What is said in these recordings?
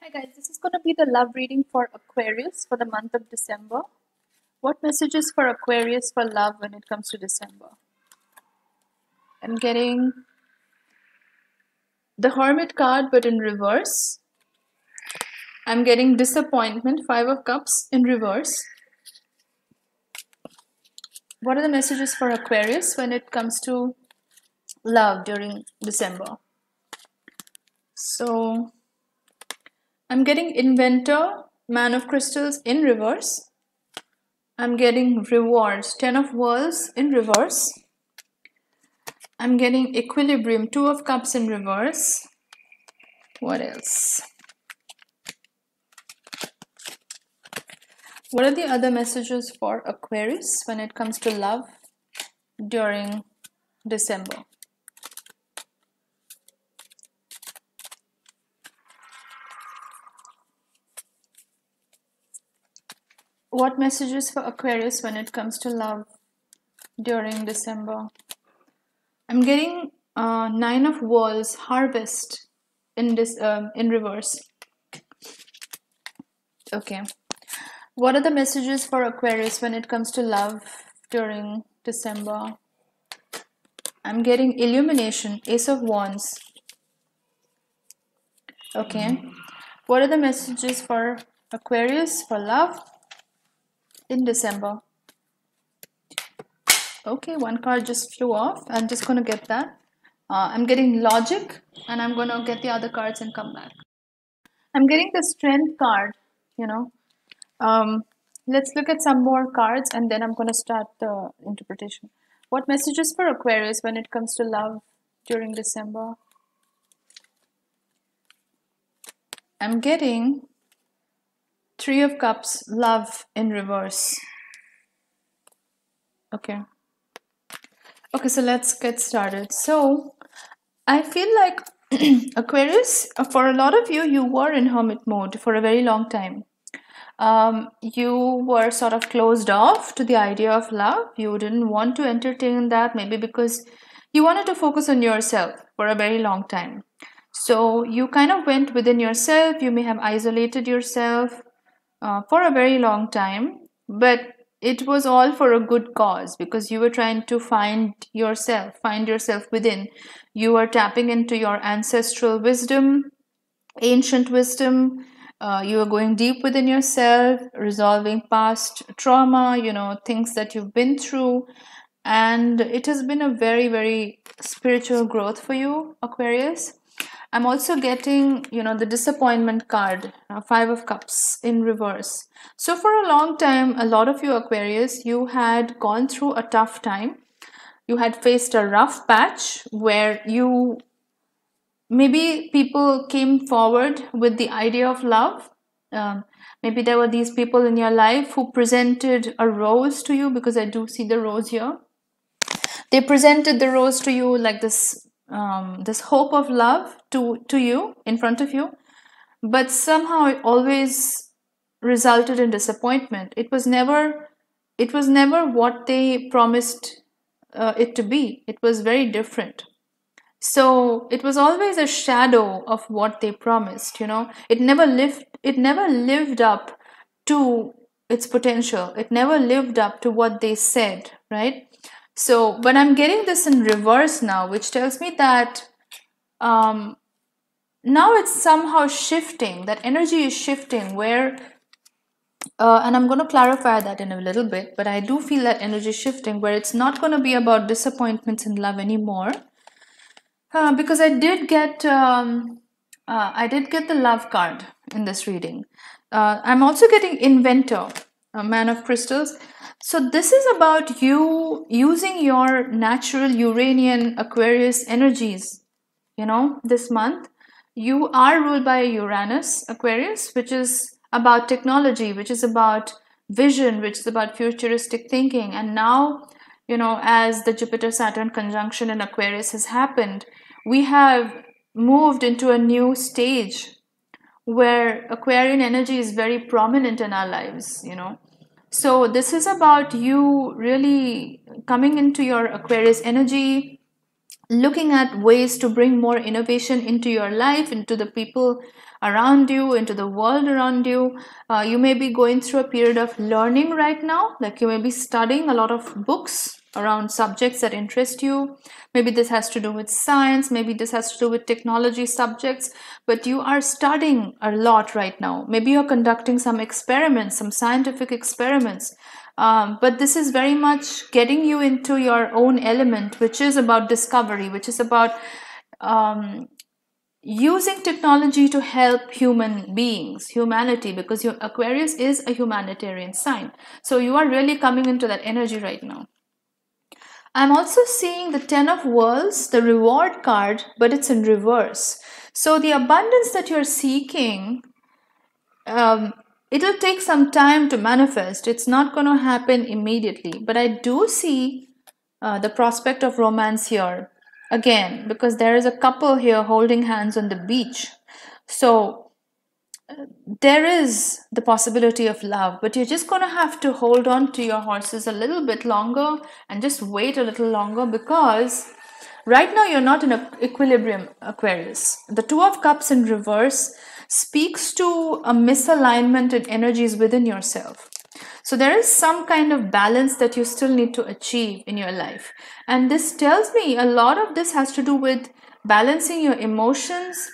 Hi guys, this is going to be the love reading for Aquarius for the month of December. What messages for Aquarius for love when it comes to December? I'm getting the Hermit card but in reverse. I'm getting disappointment, Five of Cups in reverse. What are the messages for Aquarius when it comes to love during December? So I'm getting inventor, man of crystals in reverse. I'm getting rewards, 10 of worlds in reverse. I'm getting equilibrium, two of cups in reverse. What else? What are the other messages for Aquarius when it comes to love during December? What messages for Aquarius when it comes to love during December? I'm getting uh, nine of Wands, harvest in this um, in reverse. Okay. What are the messages for Aquarius when it comes to love during December? I'm getting illumination, Ace of Wands. Okay. What are the messages for Aquarius for love in December. Okay, one card just flew off. I'm just going to get that. Uh, I'm getting logic and I'm going to get the other cards and come back. I'm getting the strength card, you know. Um, let's look at some more cards and then I'm going to start the interpretation. What messages for Aquarius when it comes to love during December? I'm getting Three of Cups, love in reverse. Okay. Okay, so let's get started. So, I feel like Aquarius, for a lot of you, you were in hermit mode for a very long time. Um, you were sort of closed off to the idea of love. You didn't want to entertain that, maybe because you wanted to focus on yourself for a very long time. So you kind of went within yourself, you may have isolated yourself, uh, for a very long time, but it was all for a good cause because you were trying to find yourself, find yourself within. You were tapping into your ancestral wisdom, ancient wisdom. Uh, you are going deep within yourself, resolving past trauma, you know, things that you've been through. And it has been a very, very spiritual growth for you, Aquarius. I'm also getting, you know, the disappointment card, uh, Five of Cups in reverse. So for a long time, a lot of you Aquarius, you had gone through a tough time. You had faced a rough patch where you maybe people came forward with the idea of love. Um, maybe there were these people in your life who presented a rose to you because I do see the rose here. They presented the rose to you like this um, this hope of love to to you in front of you. But somehow it always resulted in disappointment. It was never it was never what they promised uh, it to be. It was very different. So it was always a shadow of what they promised you know. It never lived it never lived up to its potential. It never lived up to what they said right so, but I'm getting this in reverse now, which tells me that um, now it's somehow shifting. That energy is shifting where, uh, and I'm going to clarify that in a little bit, but I do feel that energy shifting where it's not going to be about disappointments in love anymore. Uh, because I did get, um, uh, I did get the love card in this reading. Uh, I'm also getting inventor, a man of crystals so this is about you using your natural Uranian Aquarius energies. You know, this month you are ruled by Uranus Aquarius, which is about technology, which is about vision, which is about futuristic thinking. And now, you know, as the Jupiter Saturn conjunction in Aquarius has happened, we have moved into a new stage where Aquarian energy is very prominent in our lives, you know so this is about you really coming into your Aquarius energy, looking at ways to bring more innovation into your life, into the people around you, into the world around you. Uh, you may be going through a period of learning right now, like you may be studying a lot of books around subjects that interest you. Maybe this has to do with science, maybe this has to do with technology subjects, but you are studying a lot right now. Maybe you're conducting some experiments, some scientific experiments. Um, but this is very much getting you into your own element, which is about discovery, which is about um, using technology to help human beings, humanity, because your Aquarius is a humanitarian sign. So you are really coming into that energy right now. I'm also seeing the Ten of Worlds, the reward card, but it's in reverse. So the abundance that you're seeking, um, it'll take some time to manifest. It's not going to happen immediately. But I do see uh, the prospect of romance here again because there is a couple here holding hands on the beach. So there is the possibility of love, but you're just going to have to hold on to your horses a little bit longer and just wait a little longer because right now you're not in a equilibrium, Aquarius. The Two of Cups in reverse speaks to a misalignment in energies within yourself. So there is some kind of balance that you still need to achieve in your life. And this tells me a lot of this has to do with balancing your emotions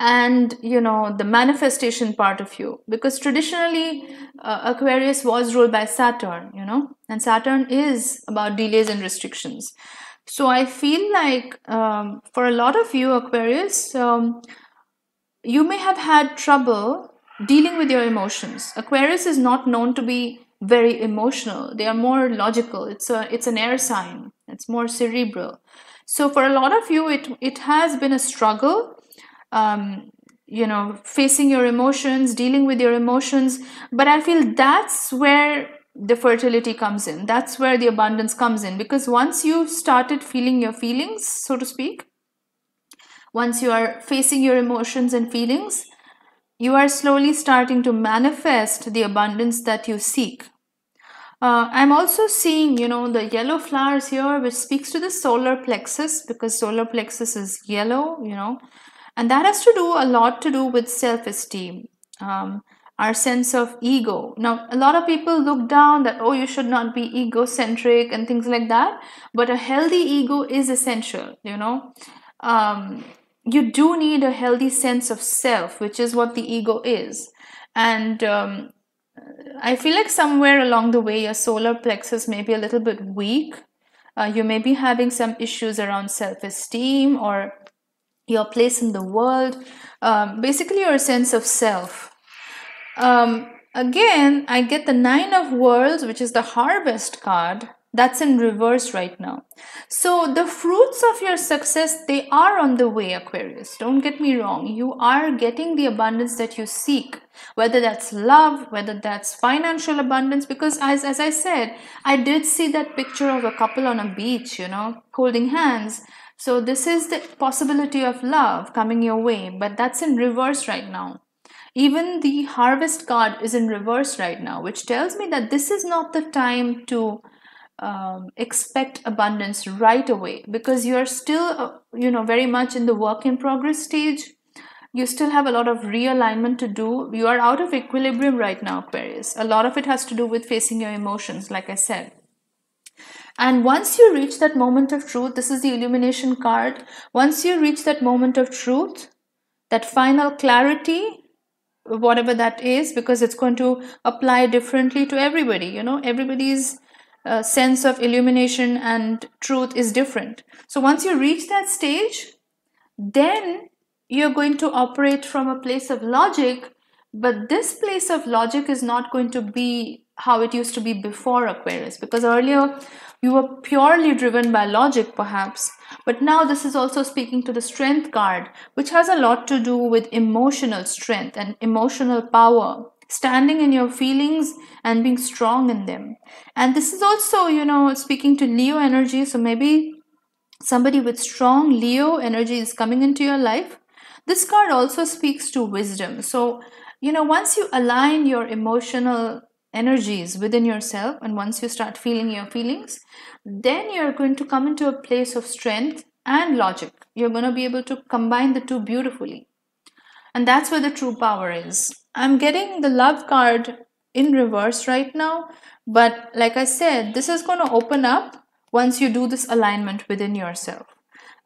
and you know the manifestation part of you. Because traditionally uh, aquarius was ruled by saturn you know and saturn is about delays and restrictions. So i feel like um, for a lot of you aquarius um, you may have had trouble dealing with your emotions. Aquarius is not known to be very emotional. They are more logical. It's a it's an air sign. It's more cerebral. So for a lot of you it it has been a struggle um, you know facing your emotions dealing with your emotions. But i feel that's where the fertility comes in. That's where the abundance comes in. Because once you've started feeling your feelings so to speak once you are facing your emotions and feelings you are slowly starting to manifest the abundance that you seek. Uh, i'm also seeing you know the yellow flowers here which speaks to the solar plexus because solar plexus is yellow you know and that has to do a lot to do with self-esteem um, our sense of ego. Now a lot of people look down that oh you should not be egocentric and things like that but a healthy ego is essential you know? Um, you do need a healthy sense of self which is what the ego is. And um, i feel like somewhere along the way your solar plexus may be a little bit weak. Uh, you may be having some issues around self-esteem or your place in the world, um, basically your sense of self. Um, again, I get the Nine of Worlds, which is the Harvest card. That's in reverse right now. So the fruits of your success, they are on the way, Aquarius. Don't get me wrong. You are getting the abundance that you seek, whether that's love, whether that's financial abundance, because as, as I said, I did see that picture of a couple on a beach, you know, holding hands so this is the possibility of love coming your way, but that's in reverse right now. Even the harvest card is in reverse right now, which tells me that this is not the time to um, expect abundance right away because you're still, uh, you know, very much in the work in progress stage. You still have a lot of realignment to do. You are out of equilibrium right now, Aquarius. A lot of it has to do with facing your emotions, like I said. And once you reach that moment of truth, this is the illumination card. Once you reach that moment of truth, that final clarity, whatever that is, because it's going to apply differently to everybody, you know, everybody's uh, sense of illumination and truth is different. So once you reach that stage, then you're going to operate from a place of logic, but this place of logic is not going to be how it used to be before Aquarius because earlier you were purely driven by logic, perhaps, but now this is also speaking to the strength card, which has a lot to do with emotional strength and emotional power, standing in your feelings and being strong in them. And this is also, you know, speaking to Leo energy. So maybe somebody with strong Leo energy is coming into your life. This card also speaks to wisdom. So, you know, once you align your emotional energies within yourself and once you start feeling your feelings then you're going to come into a place of strength and logic. You're going to be able to combine the two beautifully. And that's where the true power is. I'm getting the love card in reverse right now but like i said this is going to open up once you do this alignment within yourself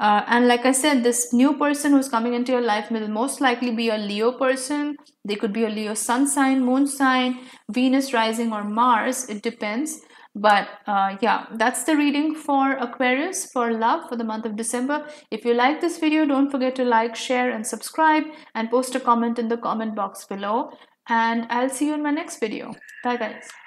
uh, and like I said, this new person who's coming into your life will most likely be a Leo person. They could be a Leo sun sign, moon sign, Venus rising, or Mars. It depends. But uh, yeah, that's the reading for Aquarius for love for the month of December. If you like this video, don't forget to like, share, and subscribe, and post a comment in the comment box below. And I'll see you in my next video. Bye, guys.